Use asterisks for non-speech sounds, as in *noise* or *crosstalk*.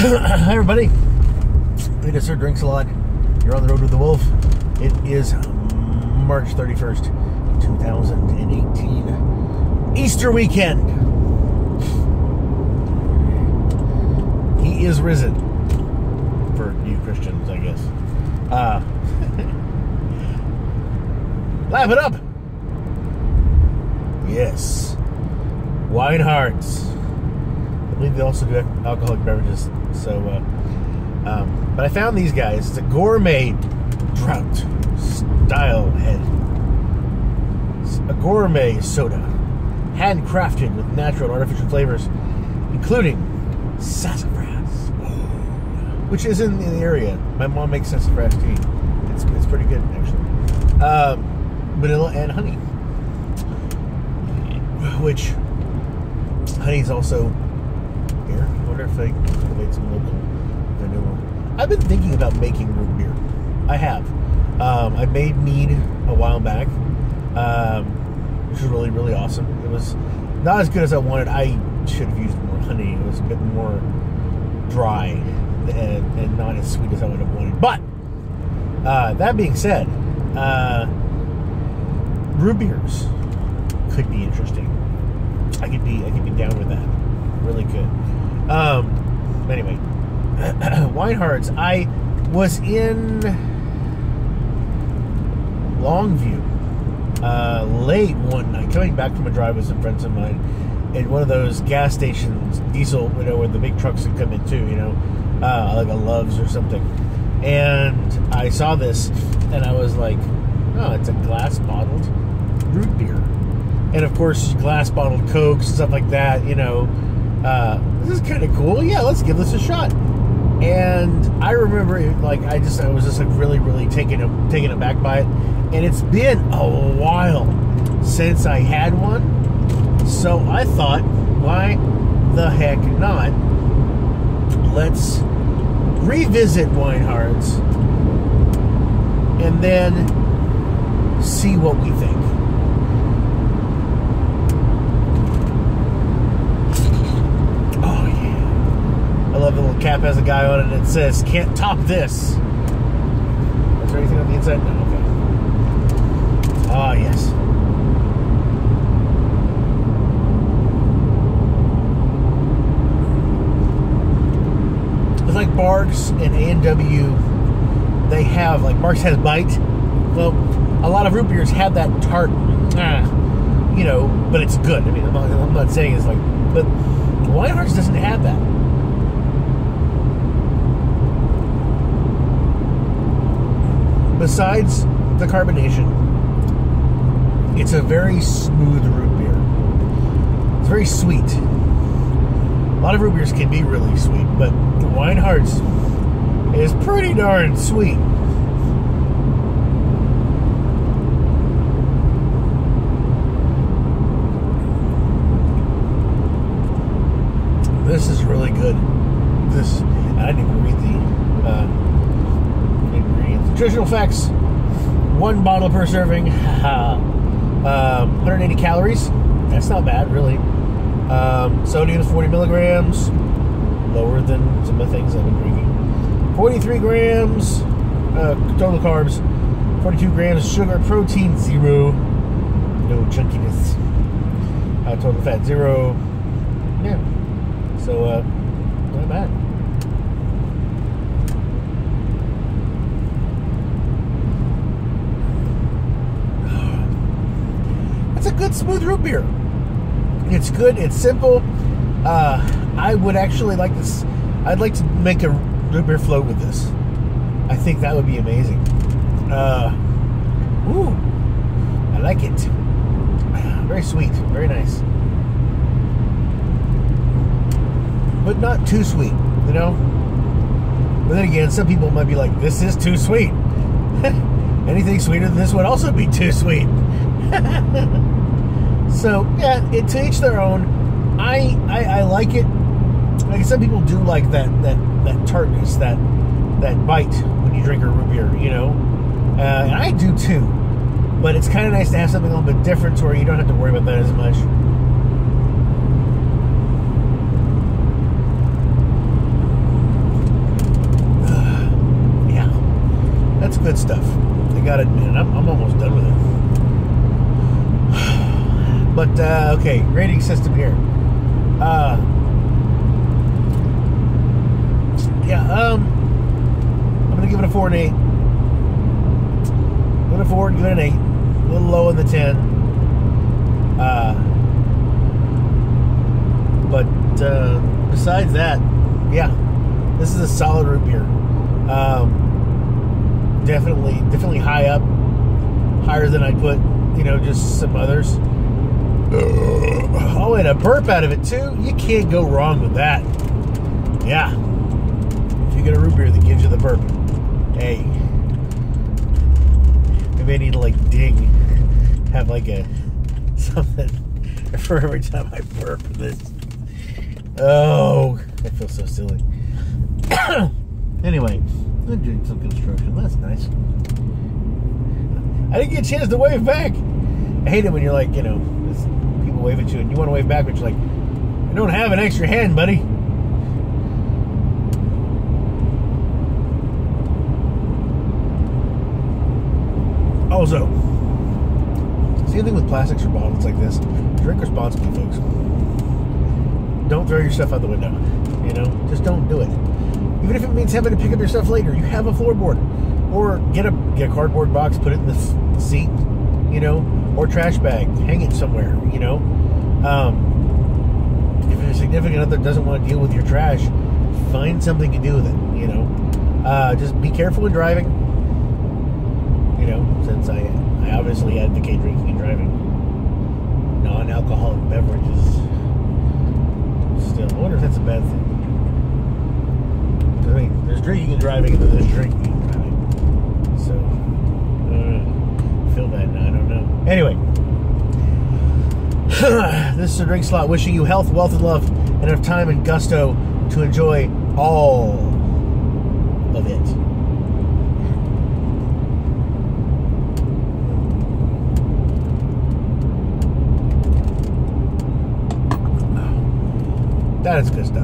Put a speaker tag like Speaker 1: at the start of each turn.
Speaker 1: *coughs* Hi, everybody. It is Sir Drinks a Lot. You're on the road with the wolf. It is March 31st, 2018. Easter weekend. He is risen. For you Christians, I guess. Uh, *laughs* Lap It Up. Yes. Weinhard's. Believe they also do alcoholic beverages. So, uh, um, but I found these guys. It's a gourmet drought style head. It's a gourmet soda, handcrafted with natural and artificial flavors, including sassafras, which is in the area. My mom makes sassafras tea. It's, it's pretty good, actually. Um, vanilla and honey, which honey's also here. I wonder if they made some local vanilla. I've been thinking about making root beer. I have. Um, I made mead a while back, um, which was really, really awesome. It was not as good as I wanted. I should have used more honey. It was a bit more dry and, and not as sweet as I would have wanted. But uh, that being said, uh, root beers could be interesting. I could be I could be down with that. Really could. Um, anyway, *clears throat* Weinhard's. I was in Longview uh, late one night, coming back from a drive with some friends of mine, in one of those gas stations, diesel, you know, where the big trucks would come in too, you know, uh, like a Love's or something. And I saw this, and I was like, "Oh, it's a glass bottled root beer." And of course, glass bottled cokes stuff like that. You know, uh, this is kind of cool. Yeah, let's give this a shot. And I remember, like, I just, I was just like really, really taken taken aback by it. And it's been a while since I had one. So I thought, why the heck not? Let's revisit Weinhard's and then see what we think. Oh, yeah. I love the little cap has a guy on it that says, can't top this. Is there anything on the inside? No, okay. Ah, yes. It's like Barq's and A&W, they have, like Barq's has bite. Well, a lot of root beers have that tart, ah, you know, but it's good. I mean, I'm not, I'm not saying it's like, but Weinhard's doesn't have that. Besides the carbonation, it's a very smooth root beer. It's very sweet. A lot of root beers can be really sweet, but Weinhard's is pretty darn sweet. This is really good. This I didn't even read the uh, ingredients. Nutritional facts: one bottle per serving, *laughs* um, 180 calories. That's not bad, really. Um, sodium is 40 milligrams, lower than some of the things I've been drinking. 43 grams uh, total carbs, 42 grams sugar, protein zero, no chunkiness. Uh, total fat zero. Yeah. So, uh, not bad. That's a good smooth root beer. It's good. It's simple. Uh, I would actually like this. I'd like to make a root beer float with this. I think that would be amazing. Uh, ooh, I like it. Very sweet. Very nice. But not too sweet, you know? But then again, some people might be like, this is too sweet. *laughs* Anything sweeter than this would also be too sweet. *laughs* so, yeah, it each their own. I, I I like it. Like some people do like that that that tartness, that that bite when you drink a root beer, you know. Uh, and I do too. But it's kind of nice to have something a little bit different, to where you don't have to worry about that as much. gotta admit, I'm, I'm almost done with it. But uh, okay, rating system here. Uh, yeah, um, I'm gonna give it a four and eight. I'm gonna four and give it an eight. A little low in the ten. Uh, but uh, besides that, yeah, this is a solid root beer. Um, definitely, definitely high up, higher than I put, you know, just some others. Uh, oh, and a burp out of it too. You can't go wrong with that. Yeah. If you get a root beer that gives you the burp, hey, maybe I need to like ding, *laughs* have like a *laughs* something for every time I burp this. Oh, I feel so silly. *coughs* anyway, I'm doing some construction. That's nice. I didn't get a chance to wave back. I hate it when you're like, you know, people wave at you and you want to wave back, but you're like, I don't have an extra hand, buddy. Also, same thing with plastics or bottles like this. Drink responsibly, folks. Don't throw your stuff out the window. You know, just don't do it. Even if it means having to pick up your stuff later, you have a floorboard, or get a get a cardboard box, put it in the seat, you know, or trash bag, hang it somewhere. You know, um, if your significant other doesn't want to deal with your trash, find something to do with it. You know, uh, just be careful when driving. You know, since I I obviously advocate drinking and driving, non-alcoholic beverages. Still, I wonder if that's a bad thing. I mean, there's drinking and driving, and then there's drinking and driving. So, now. I don't know. Anyway, *sighs* this is a drink slot wishing you health, wealth, and love, and enough time and gusto to enjoy all of it. That is good stuff.